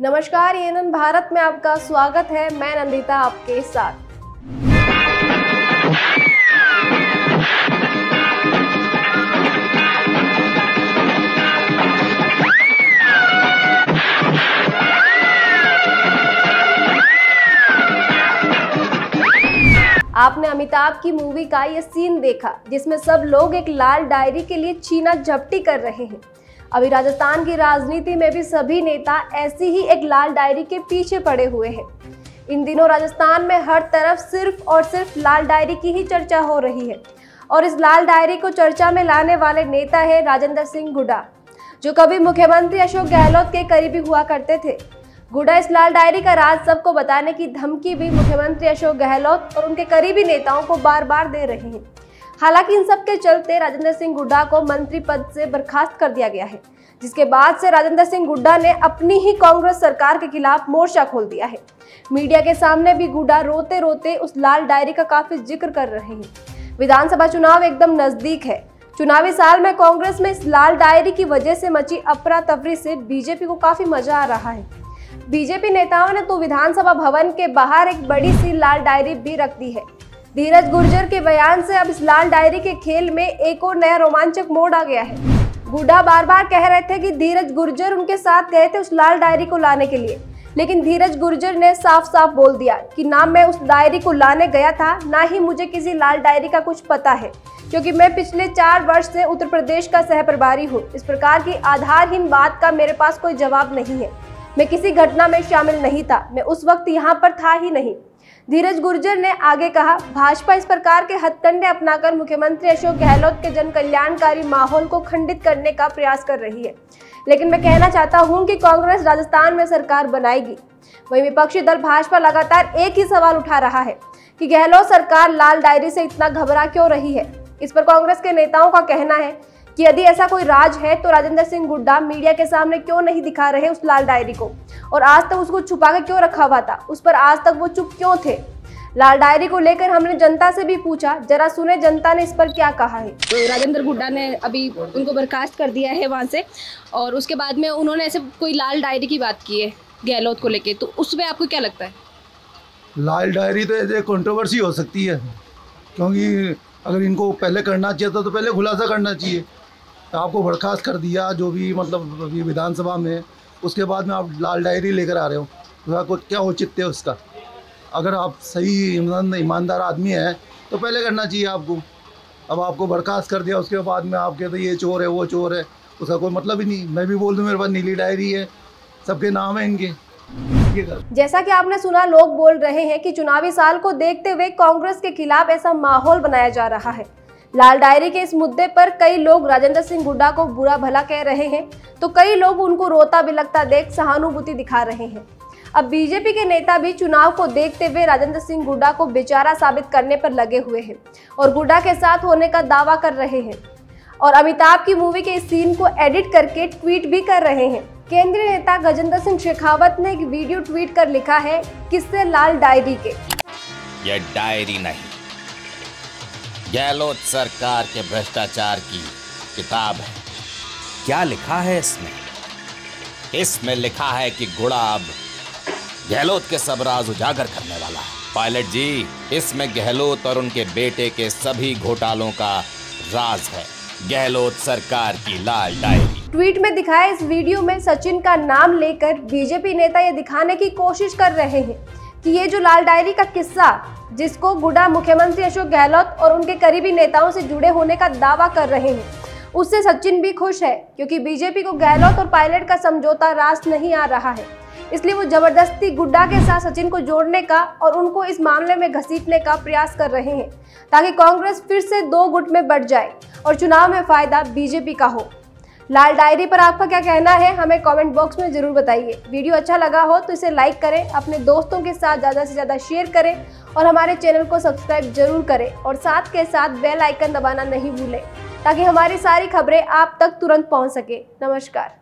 नमस्कार एन भारत में आपका स्वागत है। मैं नंदिता आपके साथ। आपने अमिताभ की मूवी का ये सीन देखा, जिसमें सब लोग एक लाल डायरी के लिए छीना झपटी कर रहे हैं। अभी राजस्थान की राजनीति में भी सभी नेता ऐसी ही एक लाल डायरी के पीछे पड़े हुए हैं। इन दिनों राजस्थान में हर तरफ़ सिर्फ़ और सिर्फ़ लाल डायरी की ही चर्चा हो रही है। और इस लाल डायरी को चर्चा में लाने वाले नेता है राजेंद्र सिंह गुडा, जो कभी मुख्यमंत्री अशोक गहलोत के करीबी हुआ करते थे। गुडा, इस लाल डायरी का राज सबको बताने की धमकी भी मुख्यमंत्री अशोक गहलोत और उनके करीबी नेताओं को बार बार दे रहे हैं। हालाँकि इन सब के चलते राजेंद्र सिंह गुड्डा को मंत्री पद से बर्खास्त कर दिया गया है, जिसके बाद से राजेंद्र सिंह गुड्डा ने अपनी ही कांग्रेस सरकार के खिलाफ मोर्चा खोल दिया है। मीडिया के सामने भी गुड्डा रोते रोते उस लाल डायरी का काफ़ी ज़िक्र कर रहे हैं। विधानसभा चुनाव एकदम नज़दीक है। चुनावी साल में कांग्रेस में इस लाल डायरी की वजह से मची अफरा तफरी से बीजेपी को काफ़ी मज़ा आ रहा है। बीजेपी नेताओं ने तो विधानसभा भवन के बाहर एक बड़ी सी लाल डायरी भी रख दी है। धीरज गुर्जर के बयान से अब इस लाल डायरी के खेल में एक और नया रोमांचक मोड आ गया है। गुडा बार बार कह रहे थे कि धीरज गुर्जर उनके साथ गए थे उस लाल डायरी को लाने के लिए। लेकिन धीरज गुर्जर ने साफ़ साफ़ बोल दिया कि ना मैं उस डायरी को लाने गया था, ना ही मुझे किसी लाल डायरी का कुछ पता है। क्योंकि मैं पिछले चार वर्ष से उत्तर प्रदेश का सह प्रभारी हूँ। इस प्रकार की आधारहीन बात का मेरे पास कोई जवाब नहीं है। मैं किसी घटना में शामिल नहीं था। मैं उस वक्त यहाँ पर था ही नहीं। धीरज गुर्जर ने आगे कहा, भाजपा इस प्रकार के हथकंडे अपनाकर मुख्यमंत्री अशोक गहलोत के जन कल्याणकारी माहौल को खंडित करने का प्रयास कर रही है। लेकिन मैं कहना चाहता हूँ कि कांग्रेस राजस्थान में सरकार बनाएगी। वही विपक्षी दल भाजपा लगातार एक ही सवाल उठा रहा है कि गहलोत सरकार लाल डायरी से इतना घबरा क्यों रही है? इस पर कांग्रेस के नेताओं का कहना है कि यदि ऐसा कोई राज है तो राजेंद्र सिंह गुड्डा मीडिया के सामने क्यों नहीं दिखा रहे उस लाल डायरी को? और आज तक उसको छुपा के क्यों रखा हुआ था? उस पर आज तक वो चुप क्यों थे? लाल डायरी को लेकर हमने जनता से भी पूछा जरा सुने जनता ने इस पर क्या कहा है? तो राजेंद्र गुड्डा ने अभी उनको बर्खास्त कर दिया है वहाँ से और उसके बाद में उन्होंने ऐसे कोई लाल डायरी की बात की है गहलोत को लेके तो उसमें आपको क्या लगता है? लाल डायरी तो ऐसे कंट्रोवर्सी हो सकती है क्योंकि अगर इनको पहले करना चाहिए था तो पहले खुलासा करना चाहिए। आपको बर्खास्त कर दिया जो भी मतलब विधानसभा में, उसके बाद में आप लाल डायरी लेकर आ रहे हो। तो आपको क्या औचित्य है उसका? अगर आप सही ईमानदार आदमी हैं तो पहले करना चाहिए आपको। अब आपको बर्खास्त कर दिया, उसके बाद में आप कहते ये चोर है, वो चोर है। उसका कोई मतलब ही नहीं। मैं भी बोल दूँ, मेरे पास नीली डायरी है, सबके नाम है इनके। जैसा कि आपने सुना, लोग बोल रहे हैं कि चुनावी साल को देखते हुए कांग्रेस के खिलाफ ऐसा माहौल बनाया जा रहा है। लाल डायरी के इस मुद्दे पर कई लोग राजेंद्र सिंह गुड्डा को बुरा भला कह रहे हैं तो कई लोग उनको रोता बिलकता देख सहानुभूति दिखा रहे हैं। अब बीजेपी के नेता भी चुनाव को देखते हुए राजेंद्र सिंह गुड्डा को बेचारा साबित करने पर लगे हुए हैं और गुड्डा के साथ होने का दावा कर रहे हैं। और अमिताभ की मूवी के इस सीन को एडिट करके ट्वीट भी कर रहे हैं। केंद्रीय नेता गजेंद्र सिंह शेखावत ने एक वीडियो ट्वीट कर लिखा है, किससे लाल डायरी के? ये डायरी नहीं गहलोत सरकार के भ्रष्टाचार की किताब है। क्या लिखा है इसमें? इसमें लिखा है कि गुड़ाब गहलोत के सब राज उजागर करने वाला है। पायलट जी इसमें गहलोत और उनके बेटे के सभी घोटालों का राज है। गहलोत सरकार की लाल डायरी। ट्वीट में दिखाए इस वीडियो में सचिन का नाम लेकर बीजेपी नेता ये दिखाने की कोशिश कर रहे हैं। कि ये जो लाल डायरी का किस्सा, जिसको गुडा मुख्यमंत्री अशोक गहलोत और उनके करीबी नेताओं से जुड़े होने का दावा कर रहे हैं। उससे सचिन भी खुश है, क्योंकि बीजेपी को गहलोत और पायलट का समझौता रास नहीं आ रहा है। इसलिए वो ज़बरदस्ती गुड्डा के साथ सचिन को जोड़ने का और उनको इस मामले में घसीटने का प्रयास कर रहे हैं, ताकि कांग्रेस फिर से दो गुट में बढ़ जाए और चुनाव में फ़ायदा बीजेपी का हो। लाल डायरी पर आपका क्या कहना है, हमें कमेंट बॉक्स में ज़रूर बताइए। वीडियो अच्छा लगा हो तो इसे लाइक करें, अपने दोस्तों के साथ ज़्यादा से ज़्यादा शेयर करें और हमारे चैनल को सब्सक्राइब ज़रूर करें और साथ के साथ बेल आइकन दबाना नहीं भूलें, ताकि हमारी सारी खबरें आप तक तुरंत पहुँच सके। नमस्कार।